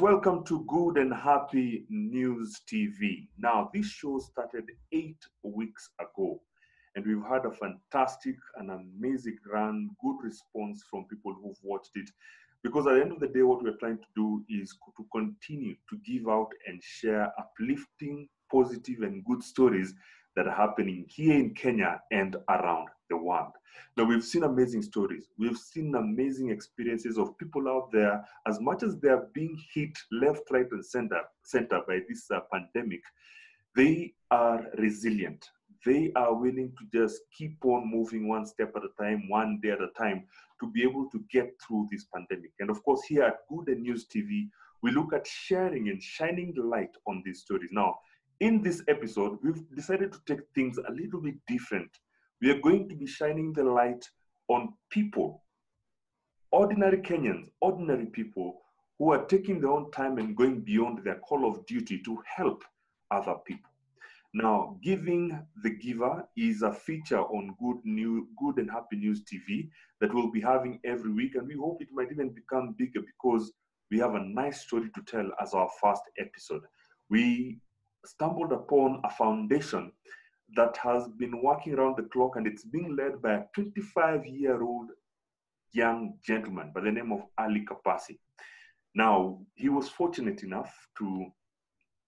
Welcome to Good and Happy News TV. Now, this show started eight weeks ago, and we've had a fantastic and amazing run, good response from people who've watched it. Because at the end of the day, what we're trying to do is to continue to give out and share uplifting, positive, and good stories that are happening here in Kenya and around the world. Now, we've seen amazing stories. We've seen amazing experiences of people out there, as much as they are being hit left, right, and center, center by this uh, pandemic, they are resilient. They are willing to just keep on moving one step at a time, one day at a time, to be able to get through this pandemic. And of course, here at Good and News TV, we look at sharing and shining the light on these stories. Now, in this episode, we've decided to take things a little bit different. We are going to be shining the light on people, ordinary Kenyans, ordinary people who are taking their own time and going beyond their call of duty to help other people. Now, Giving the Giver is a feature on Good New, Good and Happy News TV that we'll be having every week, and we hope it might even become bigger because we have a nice story to tell as our first episode. We stumbled upon a foundation that has been working around the clock and it's being led by a 25 year old young gentleman by the name of Ali Kapasi. Now, he was fortunate enough to,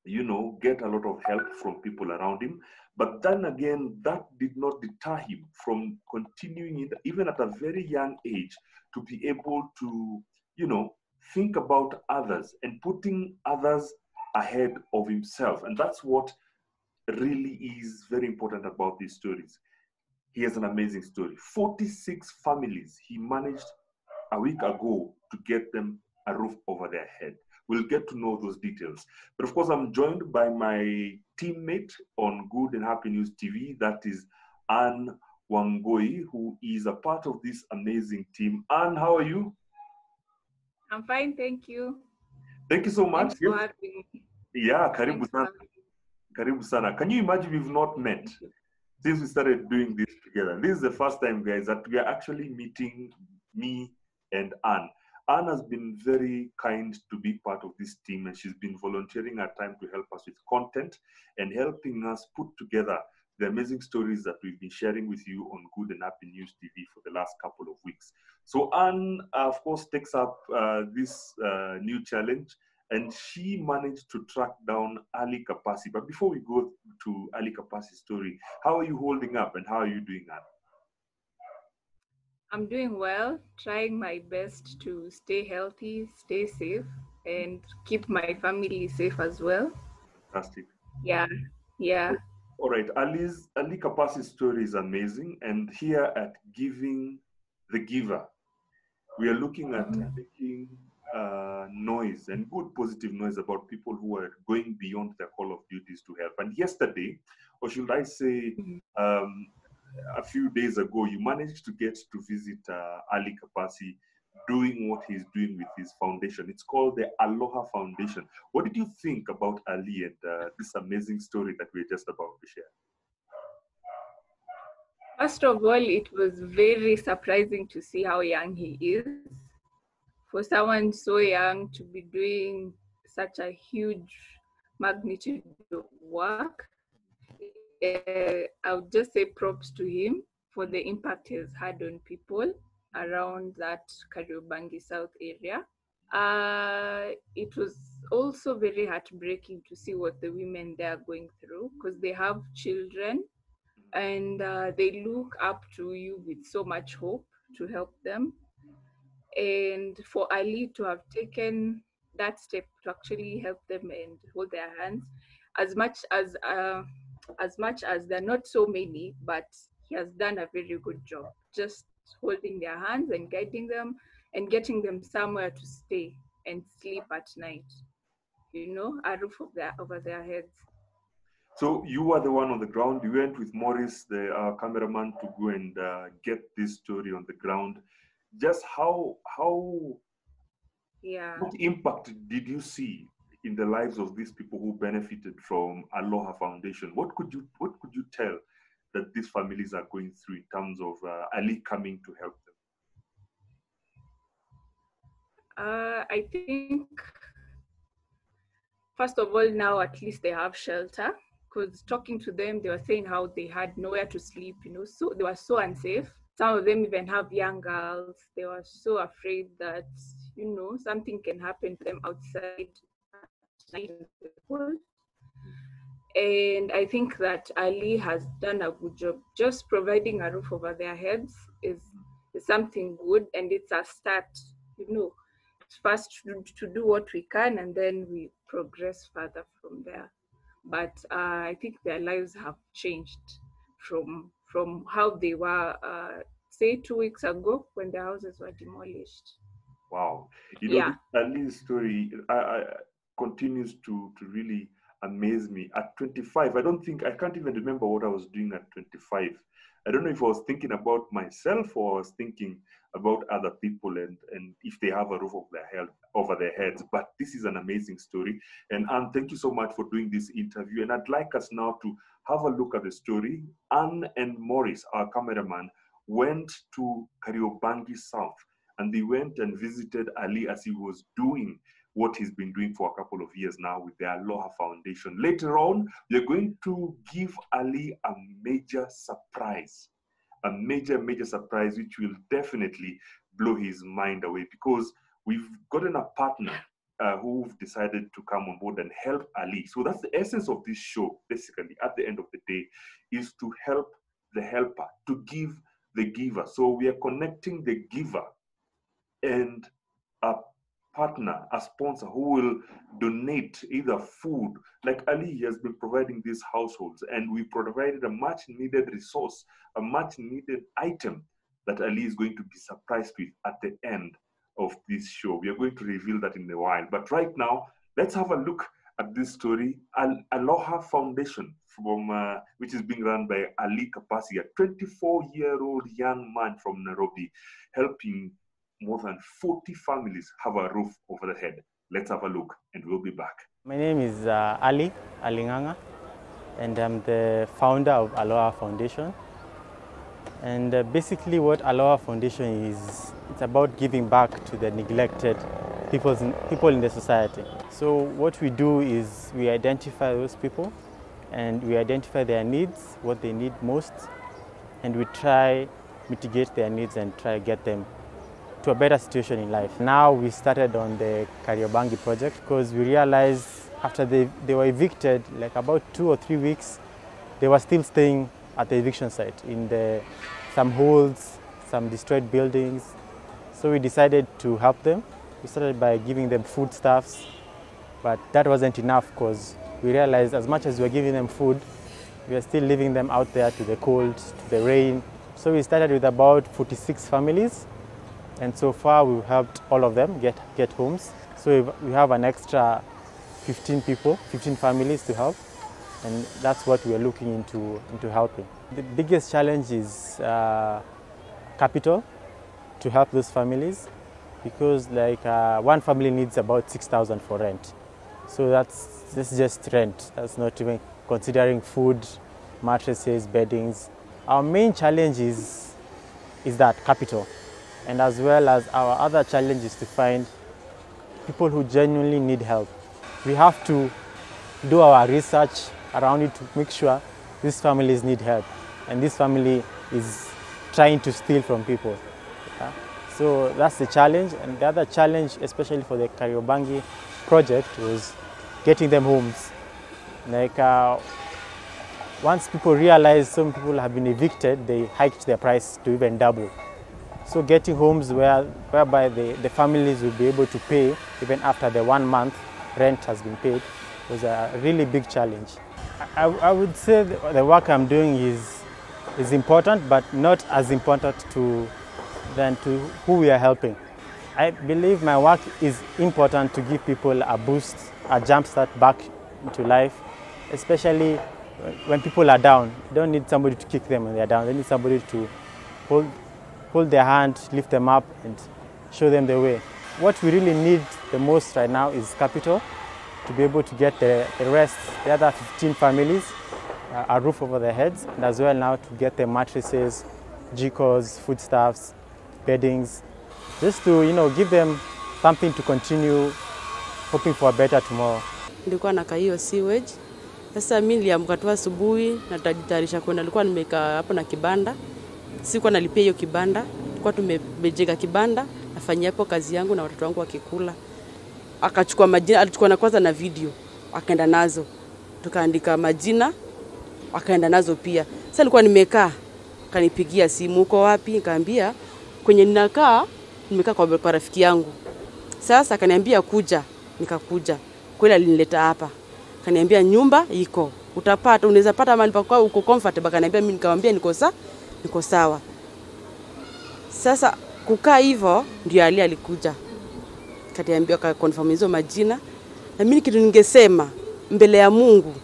you know, get a lot of help from people around him. But then again, that did not deter him from continuing it, even at a very young age, to be able to, you know, think about others and putting others ahead of himself. And that's what really is very important about these stories. He has an amazing story. 46 families he managed a week ago to get them a roof over their head. We'll get to know those details. But of course, I'm joined by my teammate on Good and Happy News TV, that is Anne Wangoi, who is a part of this amazing team. Anne, how are you? I'm fine, thank you. Thank you so much. Thanks me. Yeah, karibu sana. Karibu sana. Can you imagine we've not met since we started doing this together? This is the first time, guys, that we are actually meeting me and Anne. Anne has been very kind to be part of this team, and she's been volunteering her time to help us with content and helping us put together the amazing stories that we've been sharing with you on Good and Happy News TV for the last couple of weeks. So Anne, of course, takes up uh, this uh, new challenge and she managed to track down Ali Kapasi. But before we go to Ali Kapasi's story, how are you holding up and how are you doing, Anne? I'm doing well, trying my best to stay healthy, stay safe, and keep my family safe as well. Fantastic. Yeah, yeah. All right, Ali's Ali Kapasi's story is amazing, and here at Giving the Giver, we are looking at Mhm. making uh, noise and good positive noise about people who are going beyond their call of duties to help. And yesterday, or should I say, Mhm. um, a few days ago, you managed to get to visit uh, Ali Kapasi doing what he's doing with his foundation. It's called the Aloha Foundation. What did you think about Ali and uh, this amazing story that we're just about to share? First of all, it was very surprising to see how young he is. For someone so young to be doing such a huge magnitude of work, uh, I would just say props to him for the impact he's had on people around that Kariobangi South area. Uh, it was also very heartbreaking to see what the women there are going through because they have children and uh, they look up to you with so much hope to help them. And for Ali to have taken that step to actually help them and hold their hands, as much as uh, as much as there are not so many, but he has done a very good job, just holding their hands and guiding them and getting them somewhere to stay and sleep at night. You know, a roof of their, over their heads. So you were the one on the ground. You went with Morris, the uh, cameraman, to go and uh, get this story on the ground. Just how how Yeah. what impact did you see in the lives of these people who benefited from Aloha Foundation? What could you what could you tell that these families are going through in terms of uh, Ali coming to help them? Uh, I think first of all, now at least they have shelter. Because talking to them, they were saying how they had nowhere to sleep, you know, so they were so unsafe. Some of them even have young girls. They were so afraid that, you know, something can happen to them outside. And I think that Ali has done a good job. Just providing a roof over their heads is, is something good and it's a start, you know, first to, to do what we can and then we progress further from there. But uh, I think their lives have changed from from how they were, uh, say, two weeks ago when the houses were demolished. Wow. You know, Yeah. Ali's story I, I, continues to, to really amaze me. At 25, I don't think, I can't even remember what I was doing at 25. I don't know if I was thinking about myself or I was thinking about other people and, and if they have a roof over their head over their heads. But this is an amazing story. And Anne, thank you so much for doing this interview. And I'd like us now to have a look at the story. Anne and Morris, our cameraman, went to Kariobangi South and they went and visited Ali as he was doing what he's been doing for a couple of years now with the Aloha Foundation. Later on, we're going to give Ali a major surprise, a major, major surprise, which will definitely blow his mind away because we've gotten a partner uh, who've decided to come on board and help Ali. So that's the essence of this show, basically, at the end of the day, is to help the helper, to give the giver. So we are connecting the giver and a partner, a sponsor who will donate either food, like Ali has been providing these households, and we provided a much needed resource, a much needed item that Ali is going to be surprised with at the end of this show. We are going to reveal that in a while. But right now, let's have a look at this story. Al- Aloha Foundation, from uh, which is being run by Ali Kapasi, a 24-year-old young man from Nairobi, helping more than 40 families have a roof over their head. Let's have a look, and we'll be back. My name is uh, Ali Alinganga, and I'm the founder of Aloha Foundation. And uh, basically, what Aloha Foundation is, it's about giving back to the neglected peoples in, people in the society. So what we do is we identify those people, and we identify their needs, what they need most, and we try mitigate their needs and try to get them to a better situation in life. Now we started on the Kariobangi project because we realized after they, they were evicted, like about two or three weeks, they were still staying at the eviction site in the, some holes, some destroyed buildings. So we decided to help them. We started by giving them foodstuffs, but that wasn't enough because we realized as much as we were giving them food, we are still leaving them out there to the cold, to the rain. So we started with about 46 families and so far we've helped all of them get, get homes. So we have an extra 15 people, 15 families to help, and that's what we are looking into, into helping. The biggest challenge is uh, capital to help those families because like uh, one family needs about 6,000 for rent. So that's, that's just rent. That's not even considering food, mattresses, beddings. Our main challenge is, is that capital and as well as our other challenge is to find people who genuinely need help. We have to do our research around it to make sure these families need help and this family is trying to steal from people. Yeah? So that's the challenge and the other challenge especially for the Kariobangi project was getting them homes. Like uh, once people realize some people have been evicted, they hiked their price to even double. So getting homes where, whereby the, the families will be able to pay even after the one month rent has been paid was a really big challenge. I, I would say the, work I'm doing is, is important, but not as important to, than to who we are helping. I believe my work is important to give people a boost, a jumpstart back into life, especially when people are down. They don't need somebody to kick them when they're down. They need somebody to hold, hold their hand, lift them up, and show them the way. What we really need the most right now is capital to be able to get the, the rest, the other 15 families, uh, a roof over their heads, and as well now to get their mattresses, jikos, foodstuffs, beddings, just to you know give them something to continue hoping for a better tomorrow. nilikuwa nakaa hiyo sewage. Sasa mi niliamka tu asubuhi natajitayarisha kwenda, nilikuwa nimekaa hapo na kibanda, sikuwa nalipia hiyo kibanda, kwa tumejenga kibanda, nafanyia hapo kazi yangu na watoto wangu wakikula. Akachukua majina, alichukua na kwanza na video, akaenda nazo, tukaandika majina, akaenda nazo pia. Sasa nilikuwa nimekaa, kanipigia simu, uko wapi? Nikaambia kwenye ninakaa, nimekaa kwa, kwa rafiki yangu. Sasa akaniambia kuja, nikakuja. Kweli alinileta hapa, kaniambia nyumba iko, utapata, unaweza pata mahali pa kukaa uko comfortable. Kaniambia mimi, nikamwambia niko sawa, niko sawa. Sasa kukaa hivyo ndio Ali alikuja, kaniambia ka confirm hizo majina, na mimi kitu ningesema mbele ya Mungu,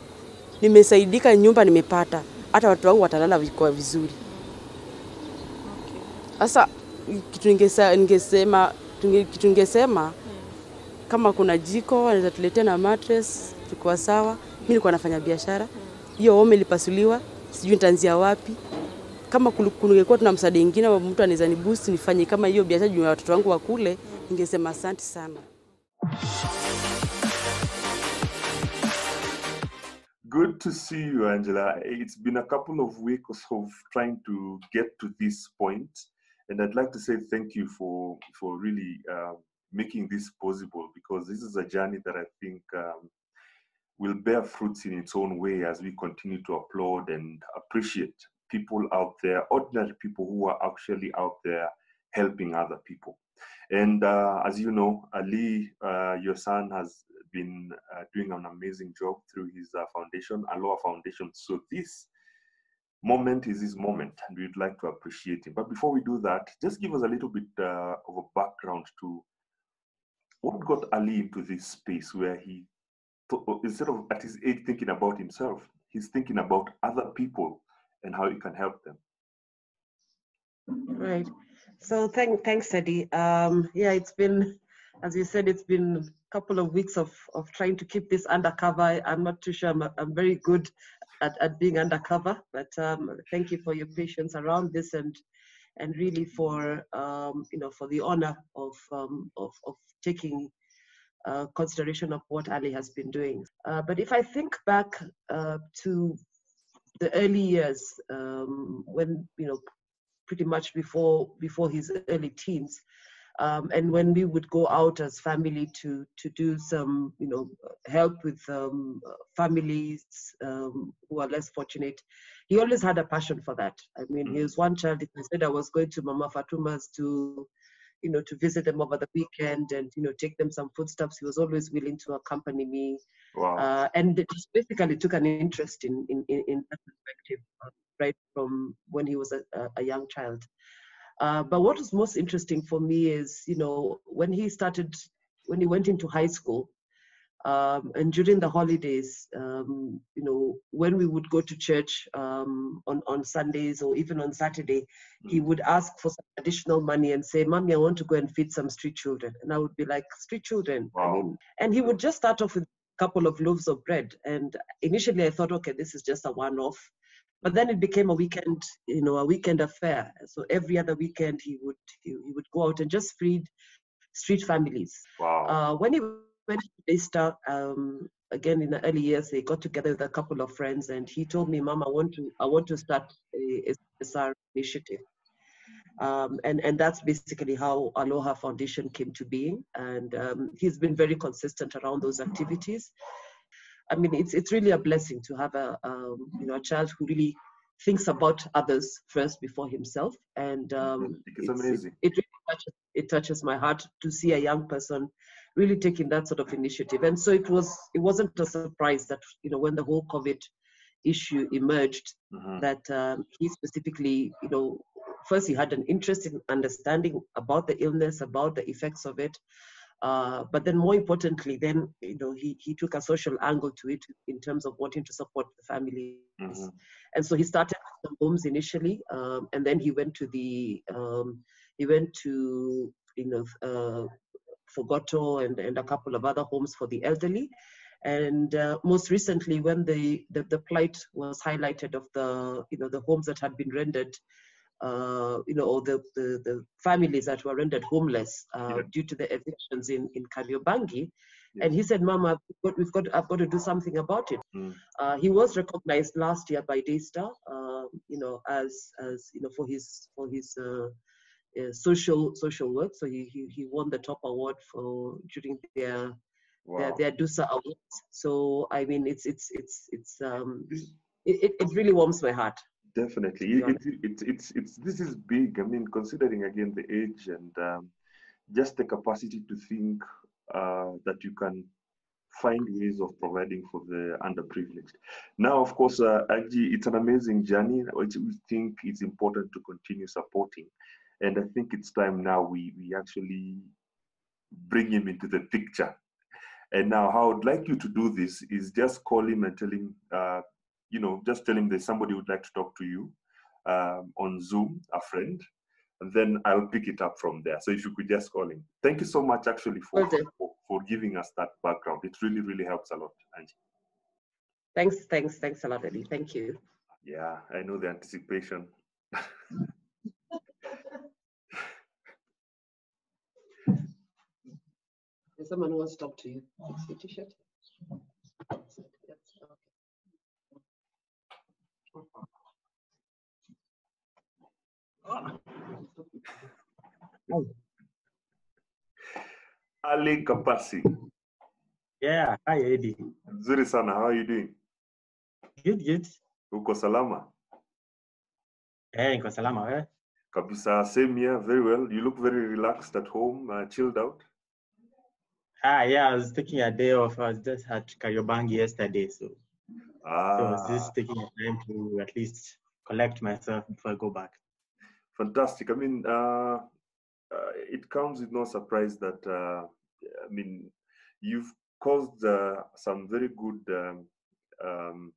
nimesaidika, nyumba nimepata, hata watu wangu watalala kwa vizuri. Sasa kitu ningesema kitu ningesema kama kuna jiko anaweza tuletea na mattress, tukiwa sawa. Mimi nilikuwa nafanya biashara, hiyo home ilipasuliwa, sijui nitaanzia wapi. Kama tuna msaada mtu anaweza ni boost nifanye kama hiyo biashara juu ya watoto wangu ningesema asante sana. Good to see you, Angela. It's been a couple of weeks of trying to get to this point, and I'd like to say thank you for for really uh, making this possible because this is a journey that I think um, will bear fruits in its own way as we continue to applaud and appreciate people out there, ordinary people who are actually out there helping other people. And uh, as you know, Ali, uh, your son, has been uh, doing an amazing job through his uh, foundation, Aloha Foundation. So this moment is his moment, and we'd like to appreciate him. But before we do that, just give us a little bit uh, of a background to what got Ali into this space where he, instead of at his age thinking about himself, he's thinking about other people and how you can help them. Right. So thank, thanks, Eddie. Um, yeah, it's been, as you said, it's been a couple of weeks of, of trying to keep this undercover. I'm not too sure I'm, I'm very good at, at being undercover, but um, thank you for your patience around this and and really for um, you know for the honor of um, of, of taking uh, consideration of what Ali has been doing. Uh, but if I think back uh, to the early years um, when you know pretty much before before his early teens um, and when we would go out as family to to do some you know help with um, families um, who are less fortunate. He always had a passion for that. I mean he was one child. If i said i was going to mama fatuma's to you know to visit them over the weekend and you know take them some foodstuffs he was always willing to accompany me Wow. uh, and just basically took an interest in in, in, in that perspective uh, right from when he was a, a- a young child. Uh, but what was most interesting for me is, you know, when he started, when he went into high school, um, and during the holidays, um, you know, when we would go to church um, on, on Sundays or even on Saturday, he would ask for some additional money and say, Mommy, I want to go and feed some street children. And I would be like, Street children? I mean, and he would just start off with a couple of loaves of bread. And initially I thought, okay, this is just a one off. But then it became a weekend, you know, a weekend affair. So every other weekend he would he, he would go out and just feed street families. Wow. Uh, when he went to Daystar, um, again in the early years, they got together with a couple of friends, and he told me, "Mom, I want to, I want to start a SR initiative." Um, and and that's basically how Aloha Foundation came to being. And um, he's been very consistent around those activities. I mean, it's it's really a blessing to have a um, you know a child who really thinks about others first before himself. And um, It's it's- amazing. It, it really touches, it touches my heart to see a young person really taking that sort of initiative. And so it was it wasn't a surprise that you know when the whole COVID issue emerged Mhm. that um, he specifically you know first he had an interest in understanding about the illness about the effects of it uh, but then more importantly then you know he, he took a social angle to it in terms of wanting to support the families Mhm. and so he started with some homes initially um, and then he went to the um, he went to you know uh, Fogoto and, and a couple of other homes for the elderly and uh, most recently when the, the the plight was highlighted of the you know the homes that had been rendered uh, you know or the, the the families that were rendered homeless uh, Yeah. due to the evictions in in Kariobangi And he said, Mama, we've got, we've got, I've got to do something about it. Mm. Uh, he was recognized last year by Daystar, uh, you know, as, as, you know, for his, for his, uh, uh, social social work. So he, he he won the top award for during their Wow. their, their DUSA awards. So I mean, it's it's it's it's um it, it, really warms my heart. Definitely, be it, it, it, it's it's this is big. I mean, considering again the age and um, just the capacity to think uh, that you can find ways of providing for the underprivileged. Now, of course, uh, it's an amazing journey, which we think it's important to continue supporting, and I think it's time now we we actually bring him into the picture. And now, how I'd like you to do this is just call him and tell him. Uh, you know, just tell him there's somebody who'd like to talk to you um, on Zoom, a friend, and then I'll pick it up from there. So if you could just call him. Thank you so much, actually, for, Okay. for, for giving us that background. It really, really helps a lot, Angie. Thanks, thanks, thanks a lot, Eddie. Thank you. Yeah, I know the anticipation. There's someone who wants to talk to you. Fix your t-shirt. Ali Kapasi. Yeah, hi Eddie. Nzuri sana, how are you doing? Good, good. Uko salama? Eh, niko salama wewe? Kabisa, same here, very well. You look very relaxed at home, uh, chilled out. Ah, yeah, I was taking a day off. I was just at Kariobangi yesterday, so, so I was Ah, just taking a time to at least collect myself before I go back. fantastic. I mean, uh, uh, it comes with no surprise that, uh, I mean, you've caused uh, some very good, um, um,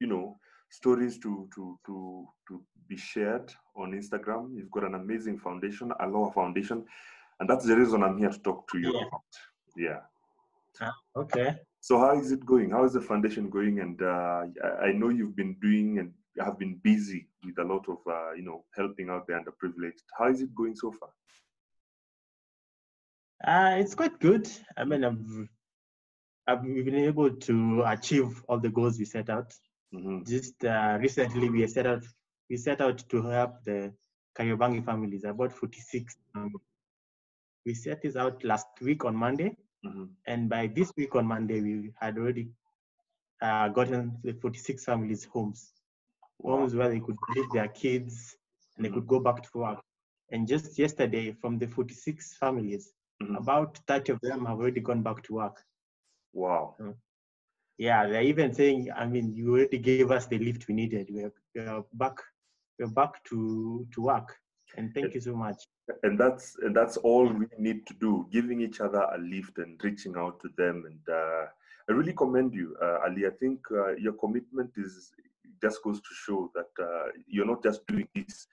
you know, stories to to to to be shared on Instagram. You've got an amazing foundation, Aloha Foundation, and that's the reason I'm here to talk to you Yeah. about. Yeah. Okay. So how is it going? How is the foundation going? And uh, I know you've been doing and have been busy with a lot of uh, you know helping out the underprivileged. How is it going so far? Uh, it's quite good. I mean, I've, I've we've been able to achieve all the goals we set out. hmm Just uh, recently, we set out we set out to help the Kariobangi families, about 46. Um, we set this out last week on Monday. hmm and by this week on Monday, we had already uh, gotten the 46 families homes, Wow. homes where they could leave their kids and they Mhm. could go back to work. And just yesterday, from the 46 families, Mhm. about 30 of them have already gone back to work. Wow. Yeah, they're even saying, I mean, you already gave us the lift we needed. We're, we're back, we're back to to work. And thank you so much. And that's and that's all we need to do: giving each other a lift and reaching out to them. And uh, I really commend you, uh, Ali. I think uh, your commitment is just goes to show that uh, you're not just doing this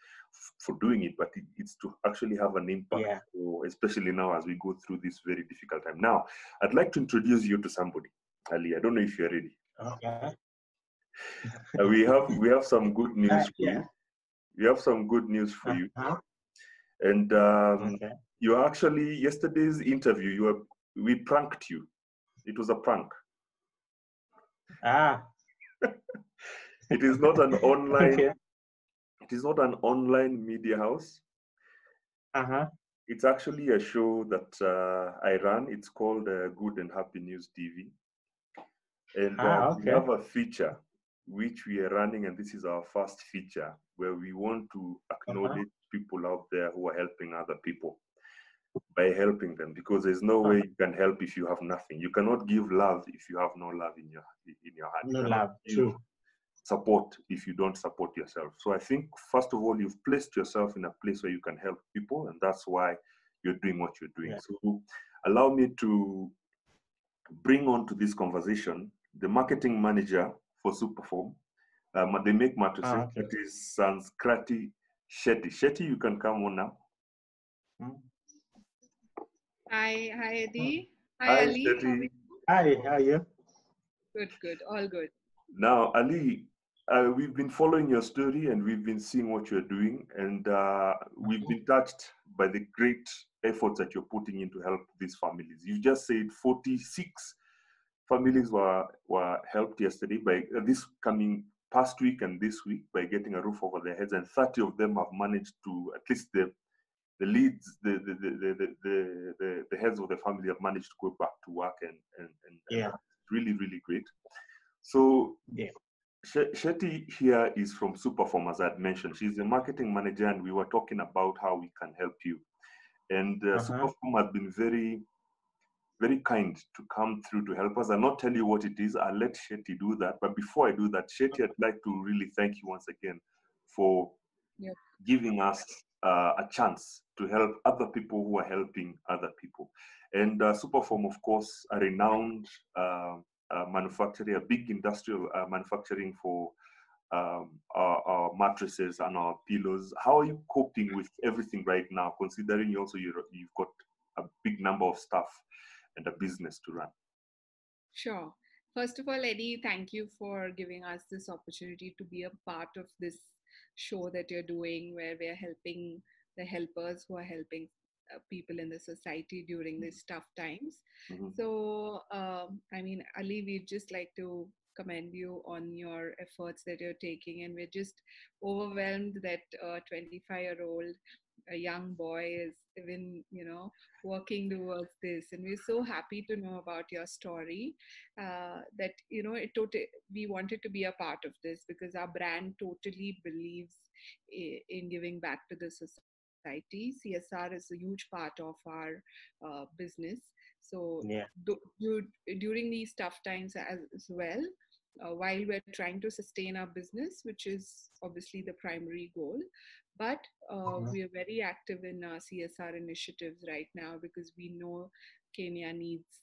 for doing it, but it, it's to actually have an impact. Yeah. So especially now as we go through this very difficult time. Now, I'd like to introduce you to somebody, Ali. I don't know if you're ready. Okay. Uh, we have we have some good news Uh, for yeah. you. We have some good news for you. And um, Okay. you actually yesterday's interview, you were we pranked you. It was a prank. Ah, It is not an online. okay. It is not an online media house. Uh-huh. It's actually a show that uh, I run. It's called uh, Good and Happy News TV, and uh, Ah, we okay. have a feature which we are running, and this is our first feature where we want to Uh-huh. acknowledge people out there who are helping other people by helping them because there's no way you can help if you have nothing. You cannot give love if you have no love in your in your heart. No cannot love, true. support if you don't support yourself. So I think first of all you've placed yourself in a place where you can help people, and that's why you're doing what you're doing. Yeah. So allow me to bring on to this conversation the marketing manager for Superfoam. Um, they make mattresses. Ah, okay. That is Sanskrati Shetty. Shetty, you can come on now. Mm. Hi, hi Eddie. Hi, Hi, Ali. Shetty. you? Hi, how are you? Good, good, all good. Now, Ali, uh, we've been following your story and we've been seeing what you're doing, and uh, we've been touched by the great efforts that you're putting in to help these families. You just said 46 families were were helped yesterday by uh, this coming past week and this week by getting a roof over their heads, and 30 of them have managed to at least the the leads, the the the the, the, the, the heads of the family have managed to go back to work and and, and Yeah. really really great. So Yeah. Shetty here is from Superfoam, as I had mentioned. She's the marketing manager, and we were talking about how we can help you. And uh, Uh-huh. Superfoam has been very, very kind to come through to help us. I'll not tell you what it is. I'll let Shetty do that. But before I do that, Shetty, I'd like to really thank you once again for Yep. giving us uh, a chance to help other people who are helping other people. And uh, Superfoam, of course, a renowned uh, uh, manufacturer, a big industrial uh, manufacturing for um, our, our mattresses and our pillows. How are you coping with everything right now, considering you also you're, you've got a big number of staff and a business to run? Sure. First of all, Eddie, thank you for giving us this opportunity to be a part of this show that you're doing, where we're helping the helpers who are helping uh, people in the society during these tough times. Mhm. So, um, I mean, Ali, we'd just like to commend you on your efforts that you're taking, and we're just overwhelmed that a 25 year old a young boy is even you know working towards this. And we're so happy to know about your story uh, that you know it totally we wanted to be a part of this because our brand totally believes in giving back to the society. Csr is a huge part of our uh, business. So Yeah. du- du- during these tough times as, as well uh, while we're trying to sustain our business which is obviously the primary goal but uh, Mhm. we are very active in our csr initiatives right now because we know kenya needs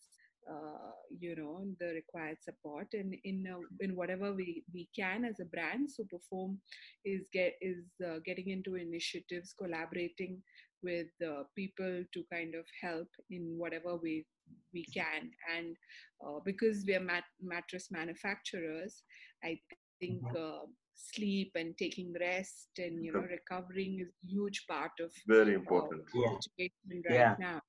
uh, you know the required support. And in uh, in whatever we, we can as a brand superfoam is get is uh, getting into initiatives collaborating with uh, people to kind of help in whatever way we can. And uh, because we are mat- mattress manufacturers i think uh, sleep and taking rest and you know recovering is a huge part of Very uh, important. Yeah. situation right Yeah. now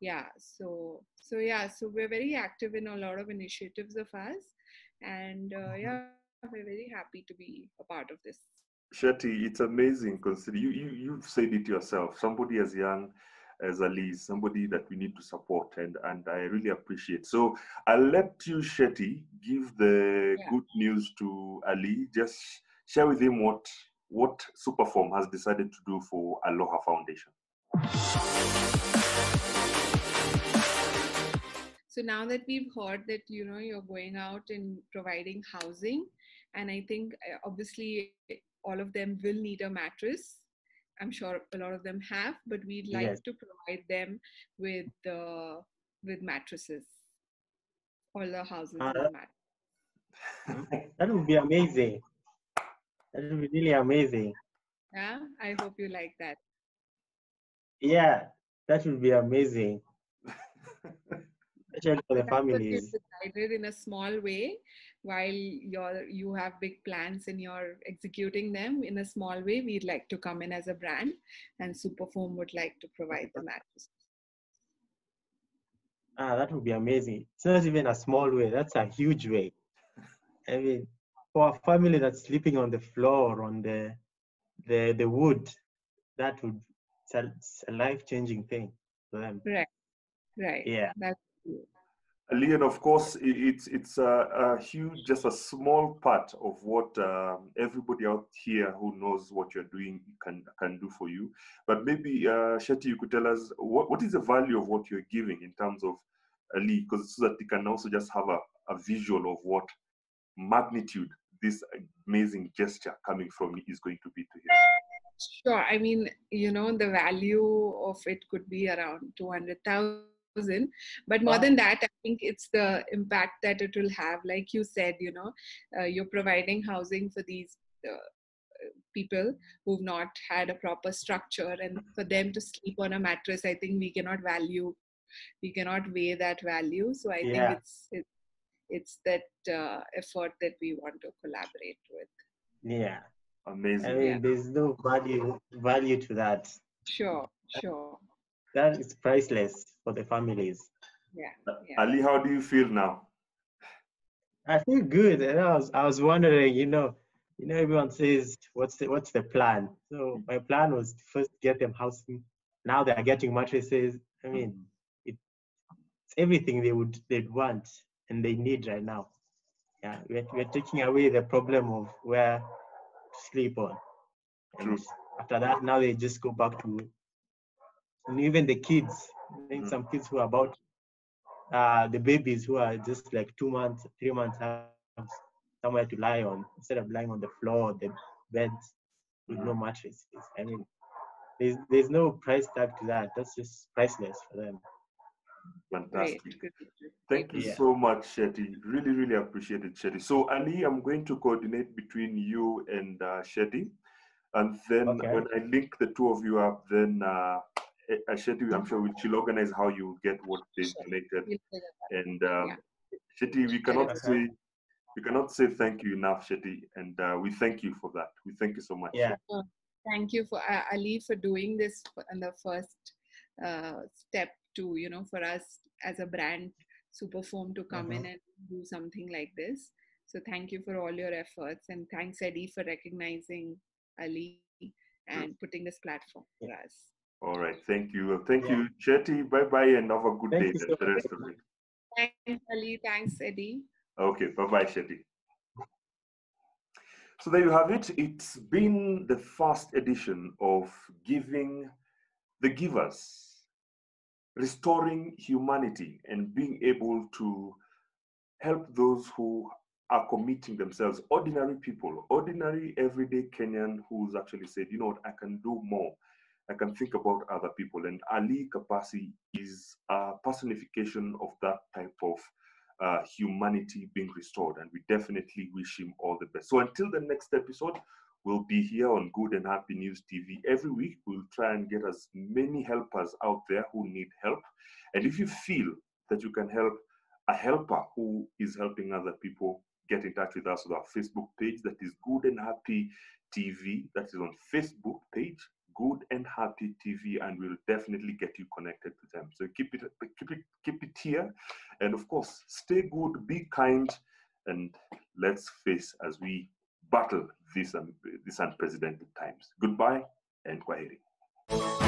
yeah so so yeah so we're very active in a lot of initiatives of us and uh, Mhm. yeah we're very happy to be a part of this Shetty, it's amazing. Consider you, you you've said it yourself. Somebody as young as Ali, is somebody that we need to support, and and I really appreciate. So I'll let you, Shetty, give the Yeah. good news to Ali. Just share with him what what Superfoam has decided to do for Aloha Foundation. so now that we've heard that you know you're going out and providing housing and i think uh, obviously all of them will need a mattress i'm sure a lot of them have but we'd like Yes. to provide them with uh, with mattresses all the houses Uh, with mattresses That would be amazing. That would be really amazing. yeah i hope you like that Yeah, that would be amazing. Especially for the That's what we've families. decided in a small way while you're you have big plans and you're executing them in a small way we'd like to come in as a brand and superfoam would like to provide the mattress Ah, that would be amazing. It's not even a small way, that's a huge way. I mean, for a family that's sleeping on the floor, on the the the wood, that would it's a, it's a life-changing thing for them. right right Yeah. that's Ali, and of course, it's it's a, a huge, just a small part of what um, everybody out here who knows what you're doing can can do for you. But maybe, uh, Shetty, you could tell us what, what is the value of what you're giving in terms of Ali, because so that they can also just have a, a visual of what magnitude this amazing gesture coming from me is going to be to him. Sure. I mean, you know, the value of it could be around 200,000. But more Wow. than that, I think it's the impact that it will have. Like you said, you know, uh, you're providing housing for these uh, people who've not had a proper structure. And for them to sleep on a mattress, I think we cannot value, we cannot weigh that value. So I Yeah. think it's, it's, it's that uh, effort that we want to collaborate with. Yeah. Amazing. I mean, Yeah. there's no value value to that. Sure, sure. That is priceless for the families. Yeah, yeah. Ali, how do you feel now? I feel good. And I was I was wondering, you know, you know, everyone says what's the what's the plan? So my plan was to first get them housing. Now they are getting mattresses. I mean, it's everything they would they'd want and they need right now. Yeah, we're, we're taking away the problem of where to sleep on. And True. after that, now they just go back to and even the kids. I think Mhm. some kids who are about uh, the babies who are just like two months, three months have somewhere to lie on instead of lying on the floor, the beds with no mattresses. I mean, there's there's no price tag to that. That's just priceless for them. Fantastic. Great, good. good. Thank you Yeah. so much, Shetty. Really, really appreciate it, Shetty. So, Ali, I'm going to coordinate between you and uh, Shetty. And then Okay. when I link the two of you up, then uh, eh, uh, Shetty, I'm sure she'll organize how you get what they Sure. connected. We'll figure that And um, Yeah. Shetty, we cannot Okay. say we cannot say thank you enough, Shetty. And uh, we thank you for that. We thank you so much. Yeah. thank you for uh, ali for doing this f- and the first uh, step to you know for us as a brand superfoam to come in uh-huh. and do something like this so thank you for all your efforts and thanks eddie for recognizing ali and putting this platform for us All right. Thank you. Thank you, Shetty. Bye bye and have a good Thank day. you then, so the rest of it. thanks ali thanks eddie Okay, bye bye, Shetty. So there you have it. It's been the first edition of Giving the Givers, restoring humanity and being able to help those who are committing themselves, ordinary people, ordinary everyday Kenyan who's actually said, you know what, I can do more. I can think about other people. And Ali Kapasi is a personification of that type of uh, humanity being restored. And we definitely wish him all the best. So until the next episode, we'll be here on Good and Happy News TV every week. We'll try and get as many helpers out there who need help. And if you feel that you can help a helper who is helping other people, get in touch with us with our Facebook page that is Good and Happy TV. That is on Facebook page, Good and Happy TV, and we'll definitely get you connected to them. So keep it, keep it, keep it here, and of course, stay good, be kind, and let's face as we battle these, um, this unprecedented times. Goodbye and kwaheri.